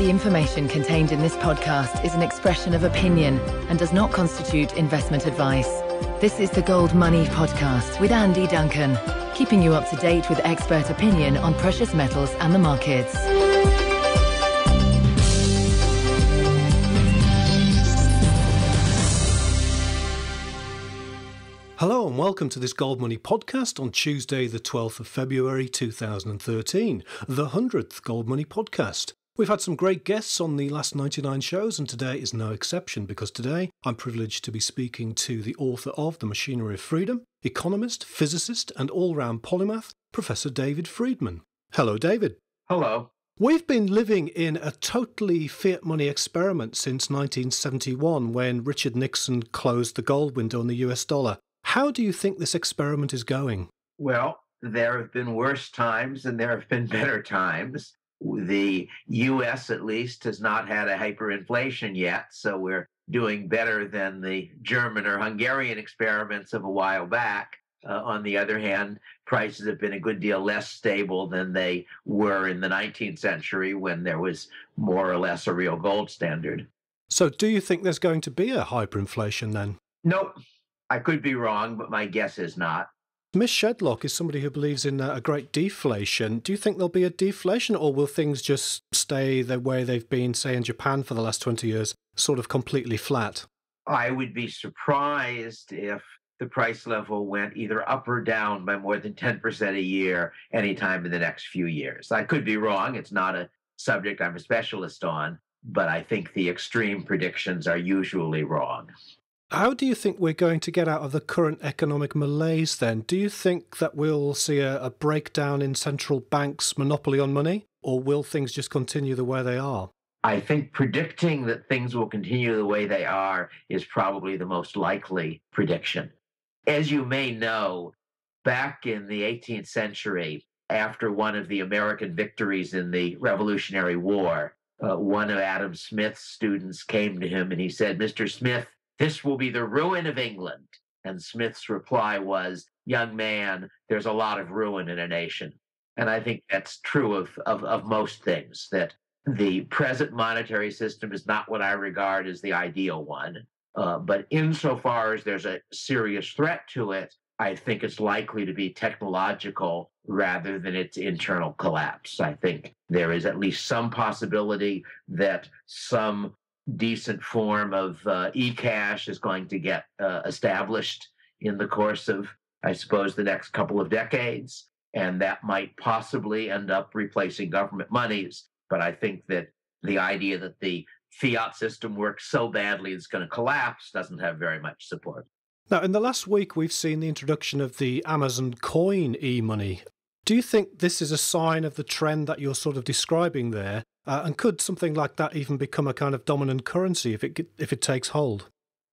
The information contained in this podcast is an expression of opinion and does not constitute investment advice. This is the GoldMoney Podcast with Andy Duncan, keeping you up to date with expert opinion on precious metals and the markets. Hello and welcome to this GoldMoney podcast on Tuesday, the 12th of February 2013, the 100th GoldMoney podcast. We've had some great guests on the last 99 shows, and today is no exception because today I'm privileged to be speaking to the author of The Machinery of Freedom, economist, physicist, and all round polymath, Professor David Friedman. Hello, David. Hello. We've been living in a totally fiat money experiment since 1971 when Richard Nixon closed the gold window on the US dollar. How do you think this experiment is going? Well, there have been worse times and there have been better times the US at least has not had a hyperinflation yet, so we're doing better than the German or Hungarian experiments of a while back. Uh, on the other hand, prices have been a good deal less stable than they were in the 19th century when there was more or less a real gold standard. So, do you think there's going to be a hyperinflation then? Nope. I could be wrong, but my guess is not. Mish Shedlock is somebody who believes in a great deflation. Do you think there'll be a deflation, or will things just stay the way they've been, say, in Japan for the last 20 years, sort of completely flat? I would be surprised if the price level went either up or down by more than 10% a year anytime in the next few years. I could be wrong. It's not a subject I'm a specialist on, but I think the extreme predictions are usually wrong. How do you think we're going to get out of the current economic malaise then? Do you think that we'll see a, a, breakdown in central banks' monopoly on money, or will things just continue the way they are? I think predicting that things will continue the way they are is probably the most likely prediction. As you may know, back in the 18th century, after one of the American victories in the Revolutionary War, uh, one of Adam Smith's students came to him and he said, Mr. Smith, this will be the ruin of England. And Smith's reply was, Young man, there's a lot of ruin in a nation. And I think that's true of, of, of most things, that the present monetary system is not what I regard as the ideal one. Uh, but insofar as there's a serious threat to it, I think it's likely to be technological rather than its internal collapse. I think there is at least some possibility that some decent form of uh, e-cash is going to get uh, established in the course of, I suppose, the next couple of decades. And that might possibly end up replacing government monies. But I think that the idea that the fiat system works so badly it's going to collapse doesn't have very much support. Now, in the last week, we've seen the introduction of the Amazon coin e money. Do you think this is a sign of the trend that you're sort of describing there? Uh, and could something like that even become a kind of dominant currency if it if it takes hold?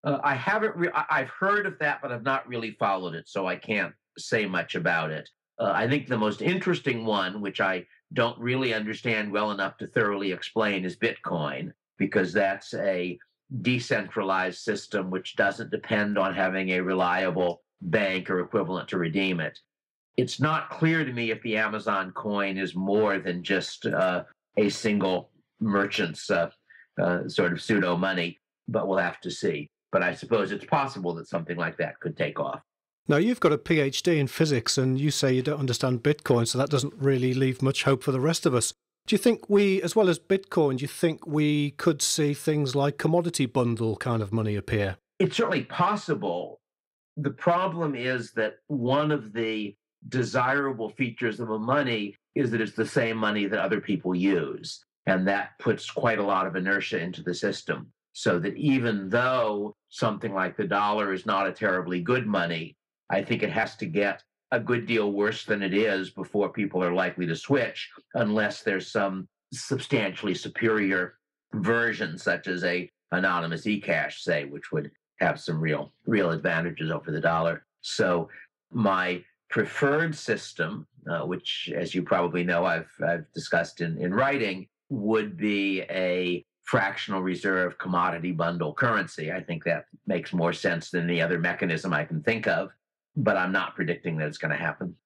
Uh, I haven't. Re- I've heard of that, but I've not really followed it, so I can't say much about it. Uh, I think the most interesting one, which I don't really understand well enough to thoroughly explain, is Bitcoin, because that's a decentralized system which doesn't depend on having a reliable bank or equivalent to redeem it it's not clear to me if the Amazon coin is more than just uh, a single merchant's uh, uh, sort of pseudo money, but we'll have to see. But I suppose it's possible that something like that could take off. Now, you've got a PhD in physics and you say you don't understand Bitcoin, so that doesn't really leave much hope for the rest of us. Do you think we, as well as Bitcoin, do you think we could see things like commodity bundle kind of money appear? It's certainly possible. The problem is that one of the desirable features of a money is that it's the same money that other people use. And that puts quite a lot of inertia into the system. So that even though something like the dollar is not a terribly good money, I think it has to get a good deal worse than it is before people are likely to switch, unless there's some substantially superior version, such as a anonymous eCash, say, which would have some real real advantages over the dollar. So my preferred system, uh, which, as you probably know, I've, I've discussed in, in writing, would be a fractional reserve commodity bundle currency. I think that makes more sense than the other mechanism I can think of, but I'm not predicting that it's going to happen.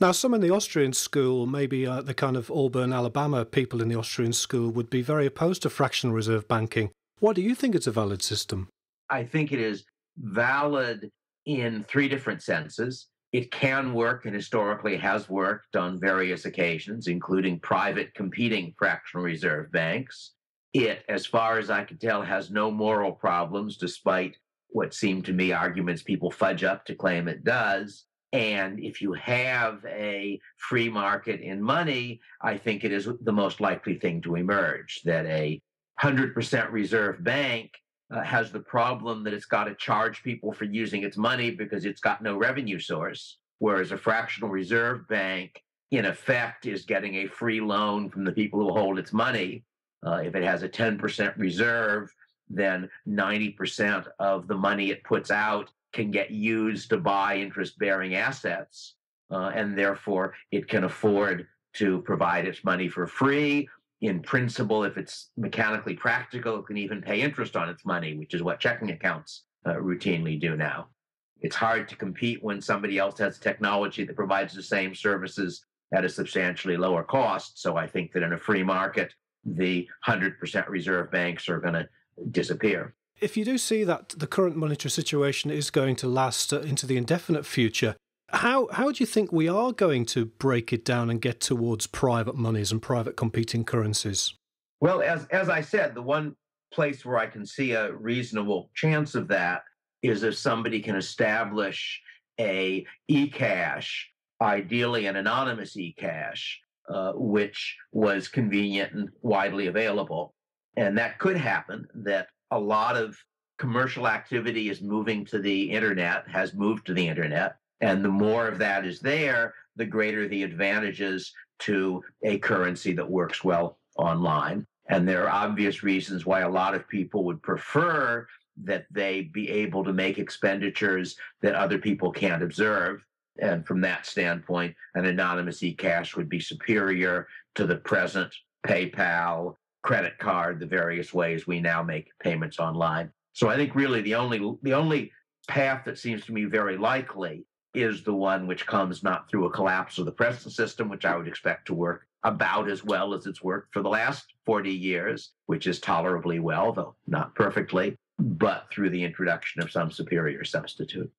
Now, some in the Austrian school, maybe uh, the kind of Auburn, Alabama people in the Austrian school, would be very opposed to fractional reserve banking. Why do you think it's a valid system? I think it is valid in three different senses. It can work and historically has worked on various occasions, including private competing fractional reserve banks. It, as far as I can tell, has no moral problems, despite what seem to me arguments people fudge up to claim it does. And if you have a free market in money, I think it is the most likely thing to emerge that a 100% reserve bank uh, has the problem that it's got to charge people for using its money because it's got no revenue source. Whereas a fractional reserve bank, in effect, is getting a free loan from the people who hold its money. Uh, if it has a 10% reserve, then 90% of the money it puts out can get used to buy interest bearing assets. Uh, and therefore, it can afford to provide its money for free in principle, if it's mechanically practical, it can even pay interest on its money, which is what checking accounts uh, routinely do now. It's hard to compete when somebody else has technology that provides the same services at a substantially lower cost. So I think that in a free market, the 100% reserve banks are going to disappear. If you do see that the current monetary situation is going to last into the indefinite future, how how do you think we are going to break it down and get towards private monies and private competing currencies? Well, as as I said, the one place where I can see a reasonable chance of that is if somebody can establish a e-cash, ideally an anonymous e-cash, uh, which was convenient and widely available. And that could happen that a lot of commercial activity is moving to the internet, has moved to the internet. And the more of that is there, the greater the advantages to a currency that works well online. And there are obvious reasons why a lot of people would prefer that they be able to make expenditures that other people can't observe. And from that standpoint, an anonymous e-cash would be superior to the present PayPal, credit card, the various ways we now make payments online. So I think really the only the only path that seems to me very likely is the one which comes not through a collapse of the present system, which I would expect to work about as well as it's worked for the last 40 years, which is tolerably well, though not perfectly, but through the introduction of some superior substitute.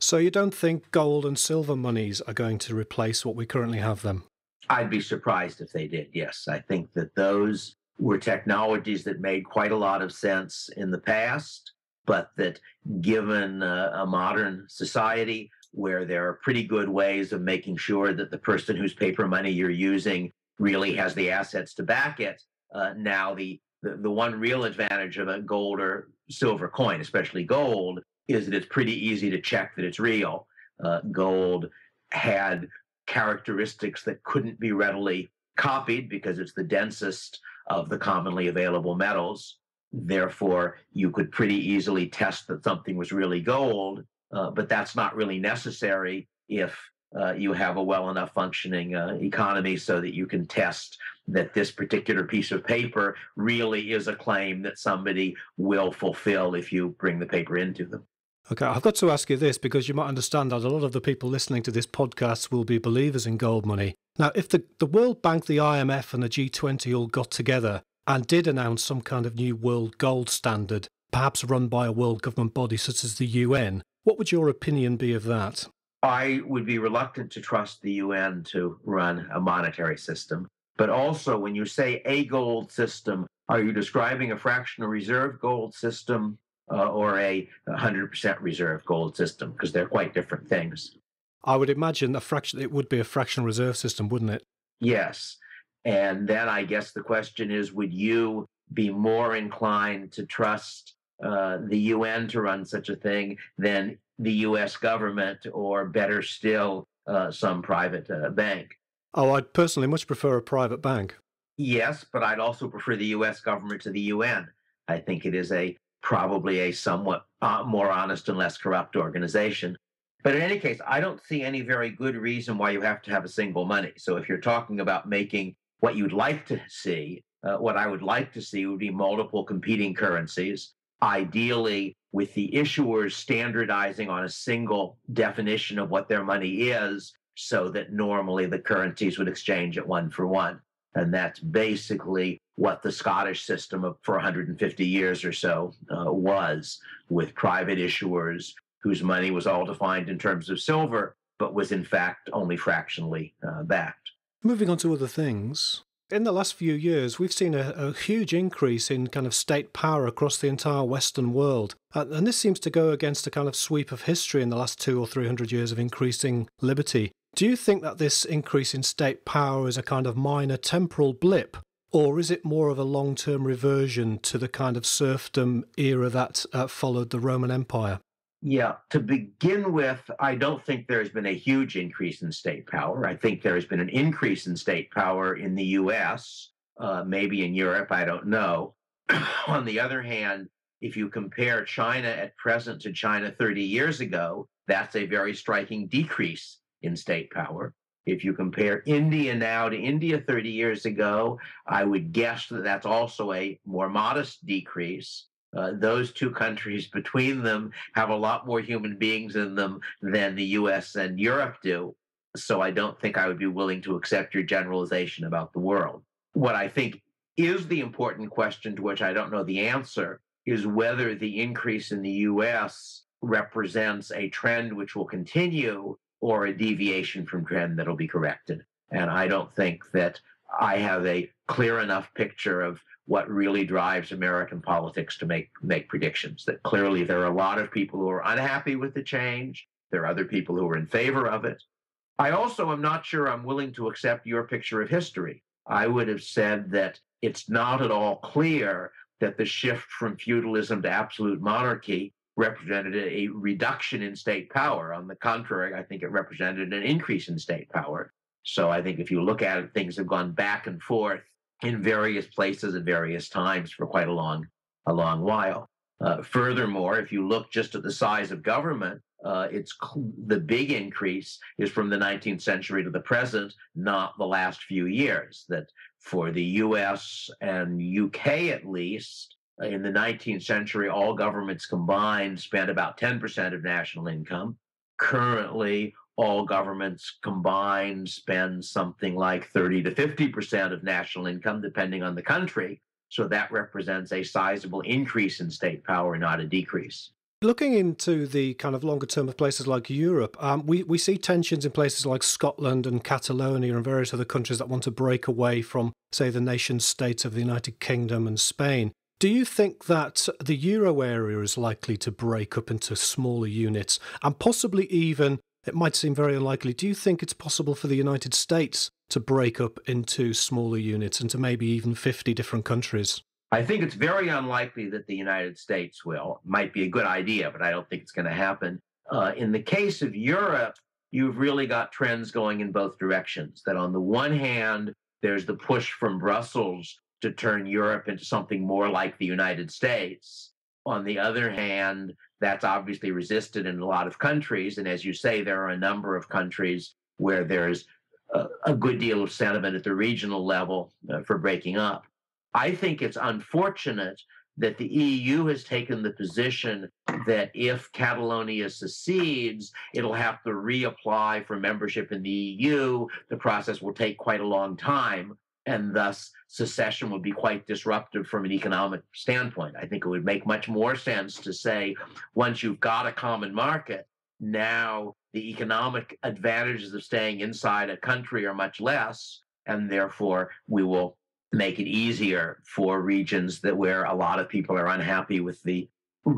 So you don't think gold and silver monies are going to replace what we currently have them? I'd be surprised if they did, yes. I think that those were technologies that made quite a lot of sense in the past, but that given uh, a modern society, where there are pretty good ways of making sure that the person whose paper money you're using really has the assets to back it. Uh, now, the, the, the one real advantage of a gold or silver coin, especially gold, is that it's pretty easy to check that it's real. Uh, gold had characteristics that couldn't be readily copied because it's the densest of the commonly available metals. Therefore, you could pretty easily test that something was really gold uh, but that's not really necessary if uh, you have a well enough functioning uh, economy so that you can test that this particular piece of paper really is a claim that somebody will fulfill if you bring the paper into them. Okay, I've got to ask you this because you might understand that a lot of the people listening to this podcast will be believers in gold money. Now, if the, the World Bank, the IMF, and the G20 all got together and did announce some kind of new world gold standard, perhaps run by a world government body such as the UN, what would your opinion be of that? I would be reluctant to trust the UN to run a monetary system. But also, when you say a gold system, are you describing a fractional reserve gold system uh, or a 100% reserve gold system? Because they're quite different things. I would imagine a fraction. It would be a fractional reserve system, wouldn't it? Yes. And then I guess the question is would you be more inclined to trust uh, the UN to run such a thing than the US government, or better still, uh, some private uh, bank. Oh, I'd personally much prefer a private bank. Yes, but I'd also prefer the US government to the UN. I think it is a probably a somewhat uh, more honest and less corrupt organization. But in any case, I don't see any very good reason why you have to have a single money. So if you're talking about making what you'd like to see, uh, what I would like to see would be multiple competing currencies ideally with the issuers standardizing on a single definition of what their money is so that normally the currencies would exchange at one for one. And that's basically what the Scottish system of, for 150 years or so uh, was, with private issuers whose money was all defined in terms of silver, but was in fact only fractionally uh, backed. Moving on to other things, in the last few years, we've seen a, a, huge increase in kind of state power across the entire Western world. Uh, and this seems to go against a kind of sweep of history in the last two or three hundred years of increasing liberty. Do you think that this increase in state power is a kind of minor temporal blip? Or is it more of a long term reversion to the kind of serfdom era that uh, followed the Roman Empire? Yeah, to begin with, I don't think there's been a huge increase in state power. I think there has been an increase in state power in the US, uh, maybe in Europe, I don't know. On the other hand, if you compare China at present to China 30 years ago, that's a very striking decrease in state power. If you compare India now to India 30 years ago, I would guess that that's also a more modest decrease. Uh, those two countries between them have a lot more human beings in them than the US and Europe do. So I don't think I would be willing to accept your generalization about the world. What I think is the important question to which I don't know the answer is whether the increase in the US represents a trend which will continue or a deviation from trend that'll be corrected. And I don't think that I have a clear enough picture of what really drives American politics to make make predictions. That clearly there are a lot of people who are unhappy with the change. There are other people who are in favor of it. I also am not sure I'm willing to accept your picture of history. I would have said that it's not at all clear that the shift from feudalism to absolute monarchy represented a reduction in state power. On the contrary, I think it represented an increase in state power. So I think if you look at it, things have gone back and forth in various places at various times for quite a long, a long while. Uh, furthermore, if you look just at the size of government, uh, it's the big increase is from the 19th century to the present, not the last few years. That for the U.S. and U.K. at least, in the 19th century, all governments combined spent about 10% of national income. Currently, all governments combined spend something like 30 to 50% of national income, depending on the country. So that represents a sizable increase in state power, not a decrease. Looking into the kind of longer term of places like Europe, um, we, we see tensions in places like Scotland and Catalonia and various other countries that want to break away from, say, the nation states of the United Kingdom and Spain. Do you think that the euro area is likely to break up into smaller units and possibly even it might seem very unlikely. Do you think it's possible for the United States to break up into smaller units, into maybe even 50 different countries? I think it's very unlikely that the United States will. Might be a good idea, but I don't think it's going to happen. Uh, in the case of Europe, you've really got trends going in both directions. That on the one hand, there's the push from Brussels to turn Europe into something more like the United States. On the other hand, that's obviously resisted in a lot of countries. And as you say, there are a number of countries where there's a, a good deal of sentiment at the regional level uh, for breaking up. I think it's unfortunate that the EU has taken the position that if Catalonia secedes, it'll have to reapply for membership in the EU. The process will take quite a long time and thus secession would be quite disruptive from an economic standpoint. I think it would make much more sense to say once you've got a common market, now the economic advantages of staying inside a country are much less, and therefore we will make it easier for regions that where a lot of people are unhappy with the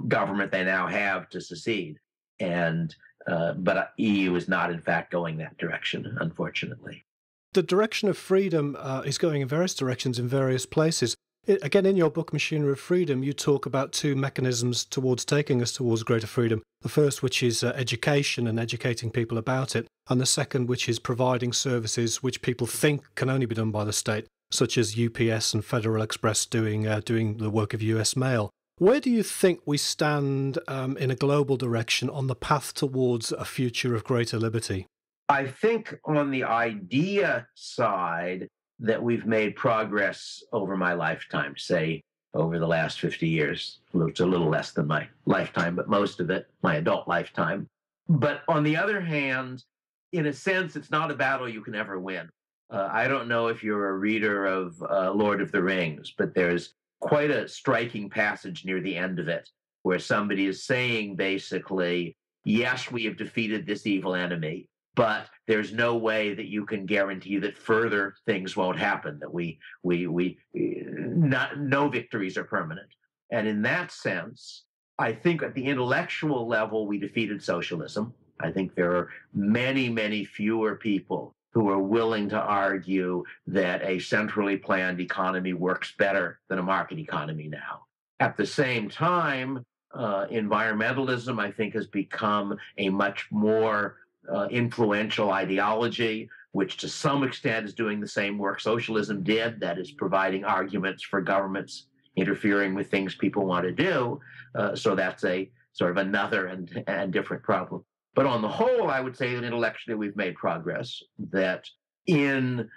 government they now have to secede. And uh, but EU is not in fact going that direction, unfortunately the direction of freedom uh, is going in various directions in various places. It, again, in your book, Machinery of Freedom, you talk about two mechanisms towards taking us towards greater freedom. The first, which is uh, education and educating people about it, and the second, which is providing services which people think can only be done by the state, such as UPS and Federal Express doing uh, doing the work of US Mail. Where do you think we stand um, in a global direction on the path towards a future of greater liberty? I think on the idea side that we've made progress over my lifetime, say over the last 50 years. It's a little less than my lifetime, but most of it my adult lifetime. But on the other hand, in a sense, it's not a battle you can ever win. Uh, I don't know if you're a reader of uh, Lord of the Rings, but there's quite a striking passage near the end of it where somebody is saying basically, yes, we have defeated this evil enemy, but there's no way that you can guarantee that further things won't happen that we we we not no victories are permanent. And in that sense i think at the intellectual level we defeated socialism. I think there are many many fewer people who are willing to argue that a centrally planned economy works better than a market economy now. At the same time uh, environmentalism i think has become a much more uh, influential ideology, which to some extent is doing the same work socialism did, that is providing arguments for governments interfering with things people want to do. Uh, so that's a sort of another and, and different problem. But on the whole, I would say that intellectually we've made progress. That in,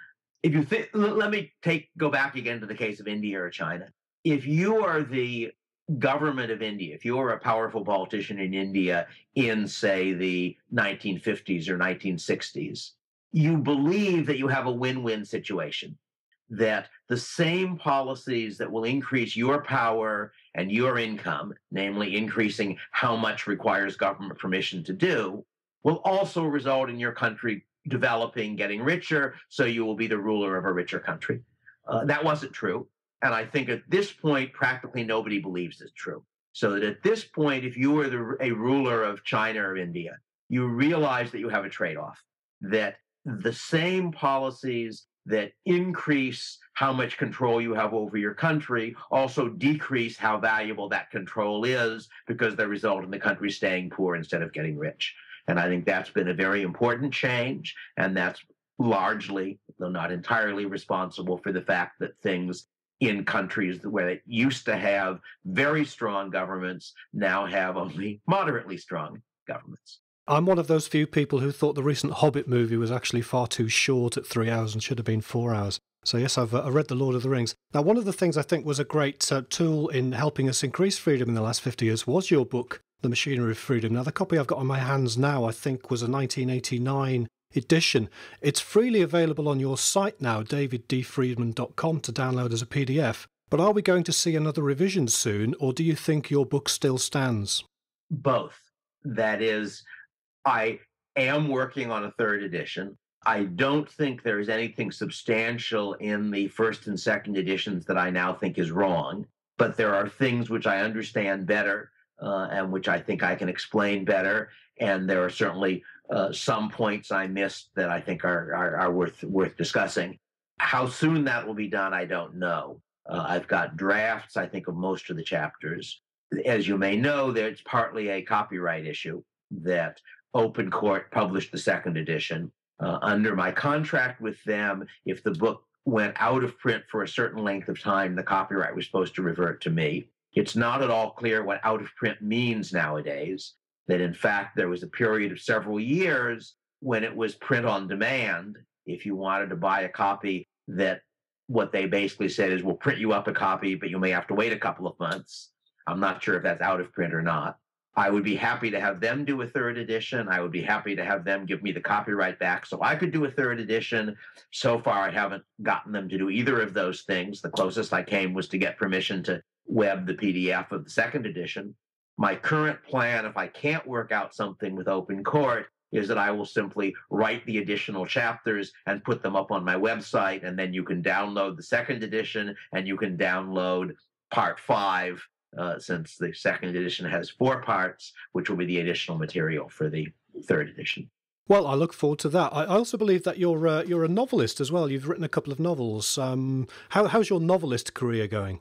if you think, let me take go back again to the case of India or China. If you are the government of India, if you were a powerful politician in India in, say, the 1950s or 1960s, you believe that you have a win win situation, that the same policies that will increase your power and your income, namely increasing how much requires government permission to do, will also result in your country developing, getting richer, so you will be the ruler of a richer country. Uh, that wasn't true. And I think at this point, practically nobody believes it's true. So that at this point, if you were the, a ruler of China or India, you realize that you have a trade off, that the same policies that increase how much control you have over your country also decrease how valuable that control is because they result in the country staying poor instead of getting rich. And I think that's been a very important change. And that's largely, though not entirely, responsible for the fact that things in countries where it used to have very strong governments now have only moderately strong governments. I'm one of those few people who thought the recent Hobbit movie was actually far too short at three hours and should have been four hours. So, yes, I've uh, read The Lord of the Rings. Now, one of the things I think was a great uh, tool in helping us increase freedom in the last 50 years was your book, The Machinery of Freedom. Now, the copy I've got on my hands now, I think, was a 1989 edition. It's freely available on your site now, daviddfriedman.com, to download as a PDF. But are we going to see another revision soon, or do you think your book still stands? Both. That is, I am working on a third edition. I don't think there's anything substantial in the first and second editions that I now think is wrong, but there are things which I understand better uh, and which I think I can explain better. And there are certainly uh, some points I missed that I think are, are, are worth worth discussing. How soon that will be done, I don't know. Uh, I've got drafts, I think, of most of the chapters. As you may know, there's partly a copyright issue that Open Court published the second edition. Uh, under my contract with them, if the book went out of print for a certain length of time, the copyright was supposed to revert to me. It's not at all clear what out of print means nowadays that in fact there was a period of several years when it was print on demand. If you wanted to buy a copy, that what they basically said is we'll print you up a copy, but you may have to wait a couple of months. I'm not sure if that's out of print or not. I would be happy to have them do a third edition. I would be happy to have them give me the copyright back so I could do a third edition. So far, I haven't gotten them to do either of those things. The closest I came was to get permission to web the PDF of the second edition. My current plan, if I can't work out something with Open Court, is that I will simply write the additional chapters and put them up on my website. And then you can download the second edition and you can download part five, uh, since the second edition has four parts, which will be the additional material for the third edition. Well, I look forward to that. I also believe that you're uh, you're a novelist as well. You've written a couple of novels. Um, how, how's your novelist career going?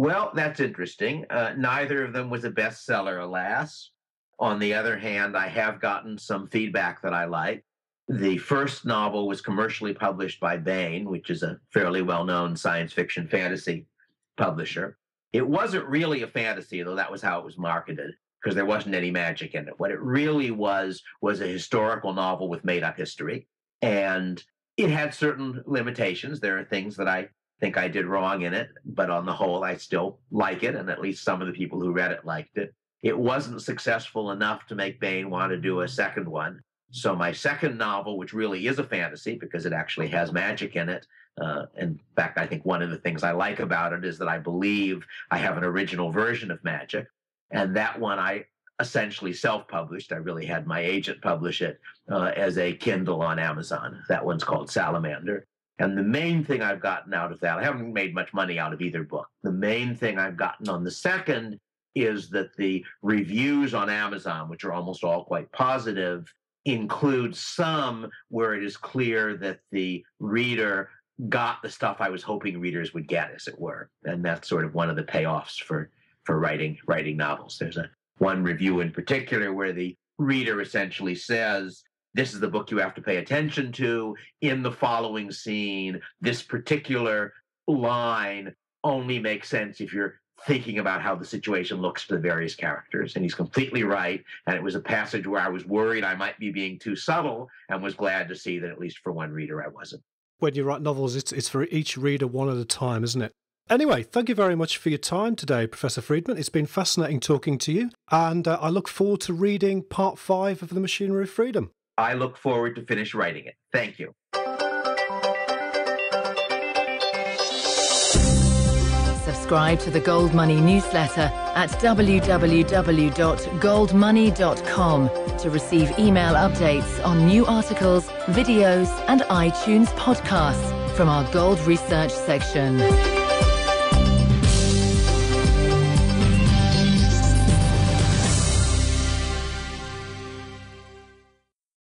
Well, that's interesting. Uh, neither of them was a bestseller, alas. On the other hand, I have gotten some feedback that I like. The first novel was commercially published by Baen, which is a fairly well known science fiction fantasy publisher. It wasn't really a fantasy, though that was how it was marketed, because there wasn't any magic in it. What it really was was a historical novel with made up history. And it had certain limitations. There are things that I think I did wrong in it, but on the whole, I still like it, and at least some of the people who read it liked it. It wasn't successful enough to make Baen want to do a second one. So my second novel, which really is a fantasy because it actually has magic in it, uh, in fact, I think one of the things I like about it is that I believe I have an original version of magic, and that one I essentially self-published. I really had my agent publish it uh, as a Kindle on Amazon. That one's called Salamander. And the main thing I've gotten out of that, I haven't made much money out of either book. The main thing I've gotten on the second is that the reviews on Amazon, which are almost all quite positive, include some where it is clear that the reader got the stuff I was hoping readers would get, as it were. And that's sort of one of the payoffs for for writing writing novels. There's a one review in particular where the reader essentially says this is the book you have to pay attention to in the following scene. This particular line only makes sense if you're thinking about how the situation looks to the various characters. And he's completely right. And it was a passage where I was worried I might be being too subtle and was glad to see that at least for one reader I wasn't. When you write novels, it's, it's for each reader one at a time, isn't it? Anyway, thank you very much for your time today, Professor Friedman. It's been fascinating talking to you, and uh, I look forward to reading part five of The Machinery of Freedom. I look forward to finish writing it. Thank you. Subscribe to the GoldMoney newsletter at www.goldmoney.com to receive email updates on new articles, videos, and iTunes podcasts from our Gold Research section.